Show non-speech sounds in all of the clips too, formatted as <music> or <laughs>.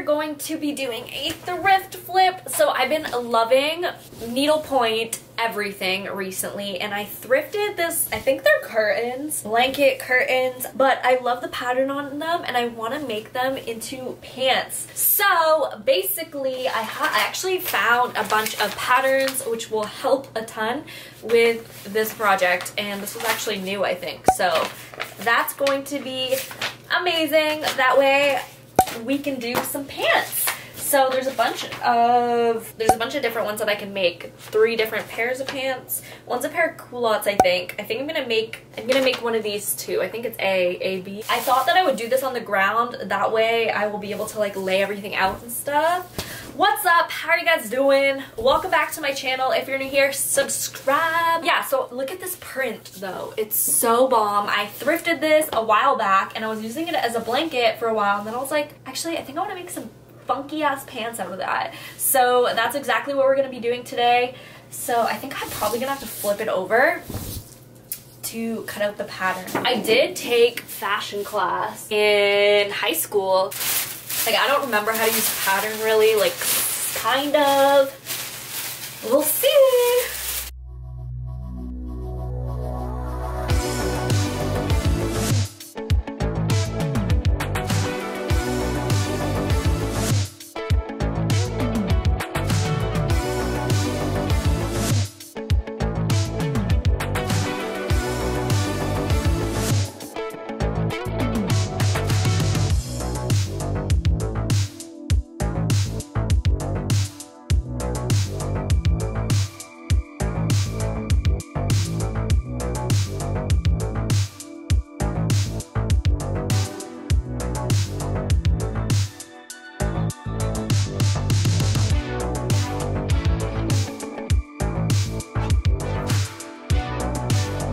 are going to be doing a thrift flip. So I've been loving needlepoint everything recently and I thrifted this, I think they're curtains, blanket curtains, but I love the pattern on them and I want to make them into pants. So basically I, I actually found a bunch of patterns which will help a ton with this project and this was actually new I think. So that's going to be amazing. That way we can do some pants. So there's a bunch of there's a bunch of different ones that I can make. Three different pairs of pants. One's a pair of culottes, I think. I think I'm gonna make I'm gonna make one of these too. I think it's A, A, B. I thought that I would do this on the ground. That way I will be able to like lay everything out and stuff. What's up? How are you guys doing? Welcome back to my channel. If you're new here, subscribe. Yeah, so look at this print though. It's so bomb. I thrifted this a while back and I was using it as a blanket for a while and then I was like, actually, I think I want to make some funky ass pants out of that. So that's exactly what we're going to be doing today. So I think I'm probably going to have to flip it over to cut out the pattern. I did take fashion class in high school. Like I don't remember how to use pattern really, like kind of. We'll see.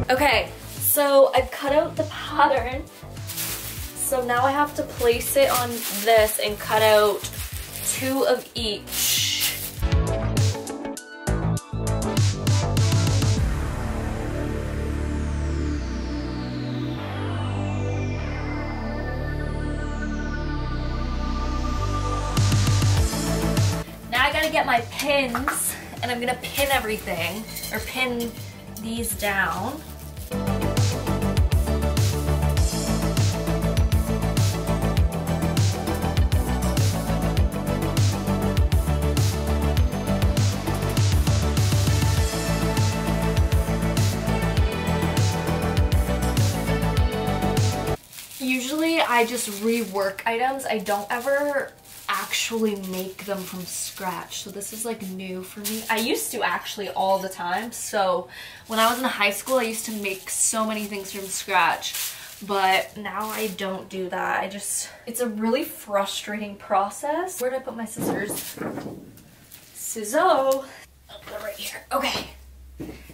Okay, so I've cut out the pattern. So now I have to place it on this and cut out two of each. Now I gotta get my pins and I'm gonna pin everything or pin these down. Usually I just rework items. I don't ever actually make them from scratch. So this is like new for me. I used to actually all the time. So when I was in high school, I used to make so many things from scratch. But now I don't do that. I just, it's a really frustrating process. Where did I put my scissors? Scissor. Oh, they're right here. Okay.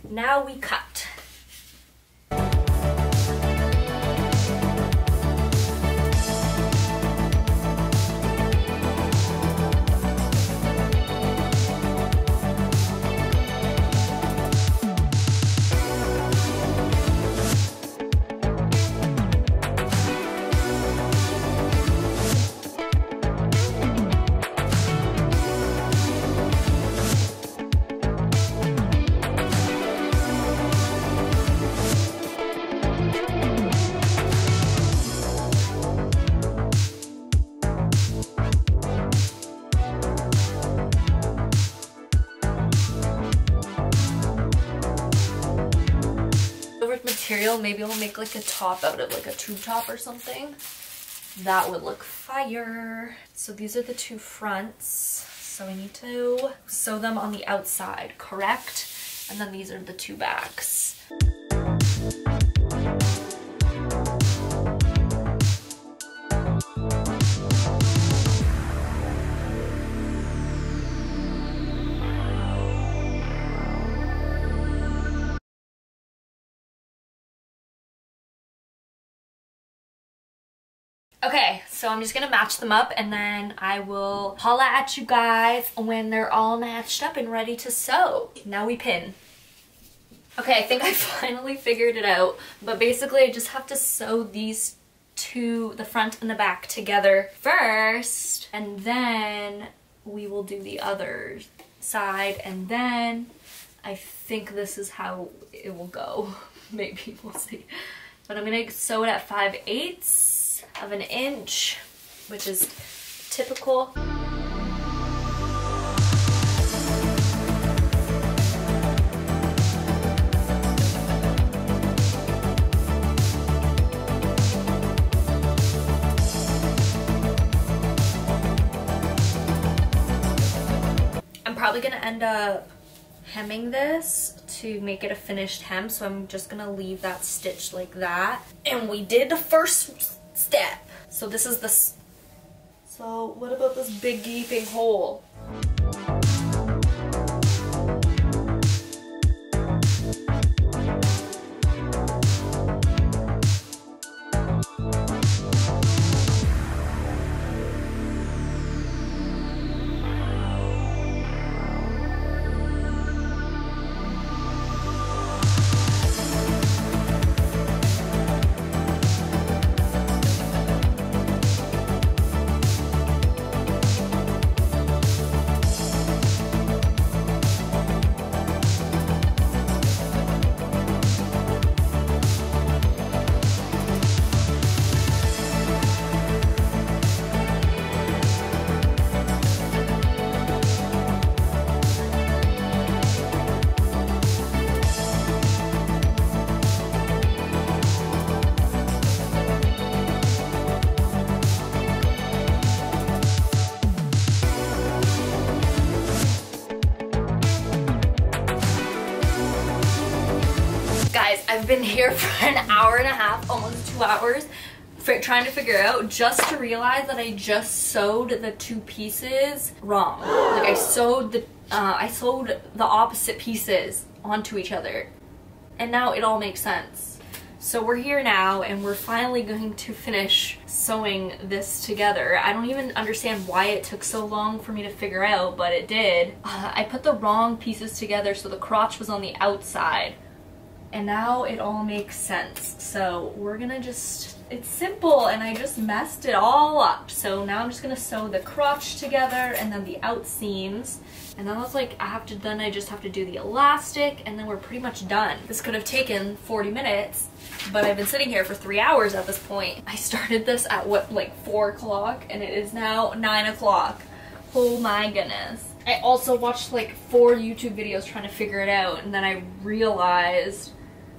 Now we cut. Maybe we'll make like a top out of like a tube top or something. That would look fire. So these are the two fronts. So we need to sew them on the outside, correct? And then these are the two backs. Okay, so I'm just gonna match them up and then I will holla at you guys when they're all matched up and ready to sew. Now we pin. Okay, I think I <laughs> finally figured it out, but basically I just have to sew these two, the front and the back together first and then we will do the other side and then I think this is how it will go. <laughs> Maybe we'll see. But I'm gonna sew it at 5 eighths of an inch, which is typical. I'm probably gonna end up hemming this to make it a finished hem so I'm just gonna leave that stitch like that and we did the first step. So this is the so what about this big gaping hole here <laughs> for an hour and a half, almost two hours, trying to figure out just to realize that I just sewed the two pieces wrong. Like I sewed the uh, I sewed the opposite pieces onto each other. And now it all makes sense. So we're here now and we're finally going to finish sewing this together. I don't even understand why it took so long for me to figure out, but it did. Uh, I put the wrong pieces together so the crotch was on the outside and now it all makes sense. So we're gonna just, it's simple and I just messed it all up. So now I'm just gonna sew the crotch together and then the out seams. And then I was like, I have to, then I just have to do the elastic and then we're pretty much done. This could have taken 40 minutes, but I've been sitting here for three hours at this point. I started this at what, like four o'clock and it is now nine o'clock. Oh my goodness. I also watched like four YouTube videos trying to figure it out and then I realized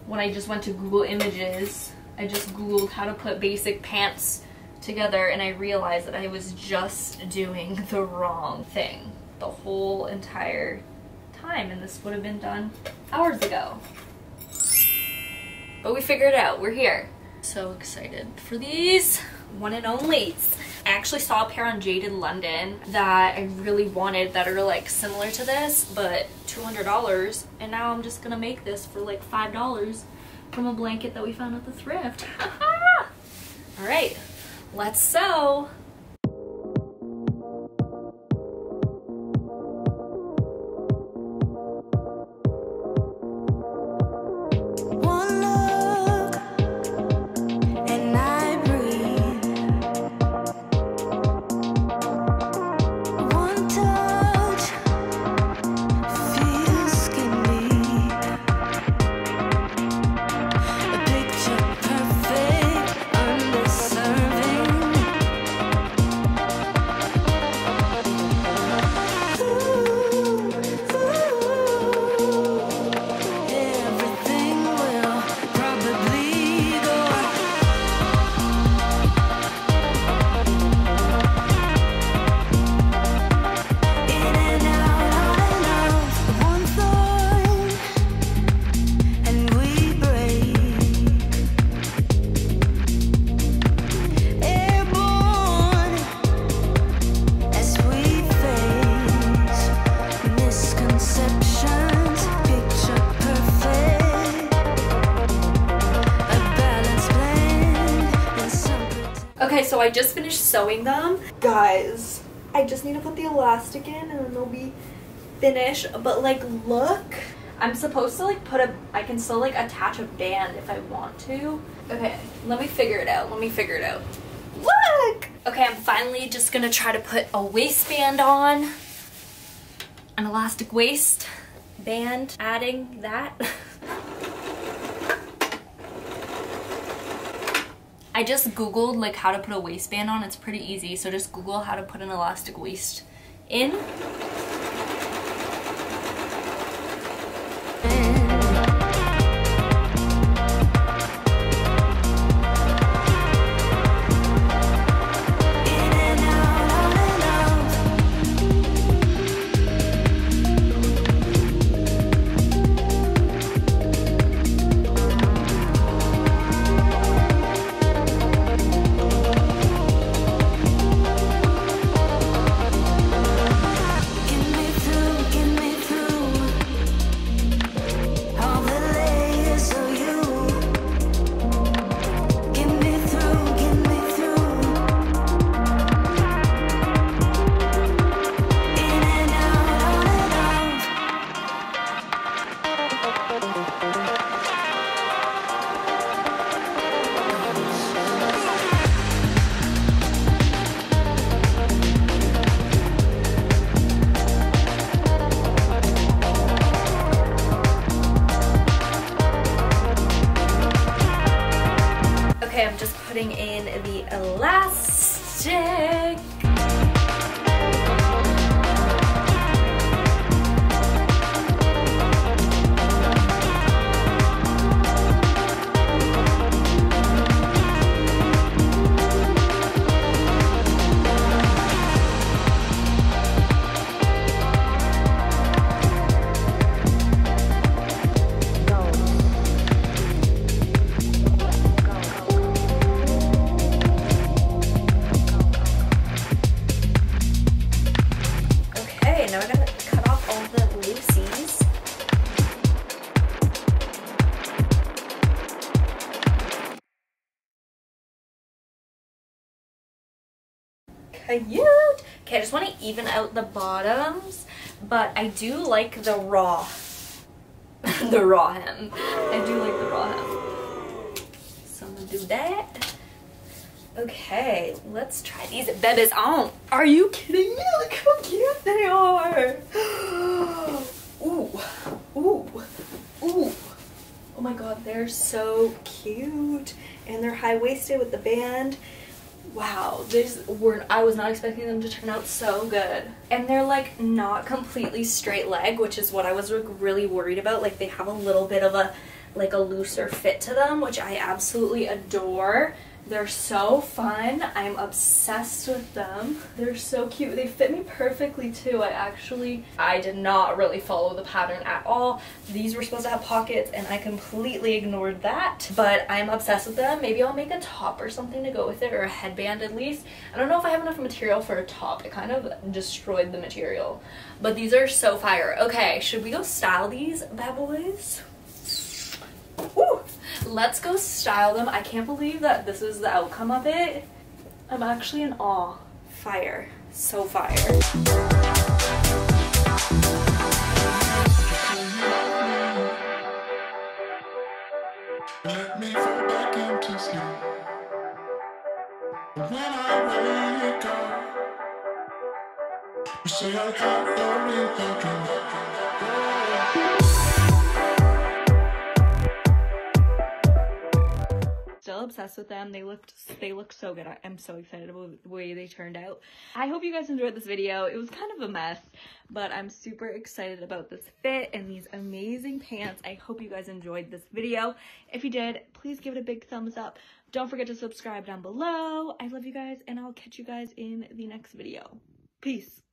when I just went to Google Images, I just Googled how to put basic pants together and I realized that I was just doing <laughs> the wrong thing the whole entire time and this would have been done hours ago. But we figured it out, we're here. So excited for these one and onlys. I actually saw a pair on Jaded London that I really wanted that are like similar to this, but $200. And now I'm just gonna make this for like $5 from a blanket that we found at the thrift. <laughs> All right, let's sew. Them. Guys, I just need to put the elastic in and then they'll be finished. But like, look I'm supposed to like put a, I can still like attach a band if I want to. Okay, let me figure it out. Let me figure it out. Look! Okay, I'm finally just gonna try to put a waistband on. An elastic waist band, adding that. <laughs> I just googled like how to put a waistband on. It's pretty easy. So just google how to put an elastic waist in. Cute! Okay, I just want to even out the bottoms, but I do like the raw. <laughs> the raw hem. I do like the raw hem. So I'm gonna do that. Okay, let's try these babies on. Are you kidding me? Look how cute they are. <gasps> ooh, ooh, ooh. Oh my god, they're so cute. And they're high-waisted with the band. Wow, these were I was not expecting them to turn out so good. And they're like not completely straight leg, which is what I was like, really worried about. Like they have a little bit of a like a looser fit to them, which I absolutely adore. They're so fun. I'm obsessed with them. They're so cute. They fit me perfectly too. I actually, I did not really follow the pattern at all. These were supposed to have pockets and I completely ignored that. But I'm obsessed with them. Maybe I'll make a top or something to go with it or a headband at least. I don't know if I have enough material for a top. It kind of destroyed the material. But these are so fire. Okay, should we go style these bad boys? Let's go style them. I can't believe that this is the outcome of it. I'm actually in awe. Fire. So fire. Obsessed with them. They looked they look so good. I'm so excited about the way they turned out. I hope you guys enjoyed this video. It was kind of a mess, but I'm super excited about this fit and these amazing pants. I hope you guys enjoyed this video. If you did, please give it a big thumbs up. Don't forget to subscribe down below. I love you guys and I'll catch you guys in the next video. Peace.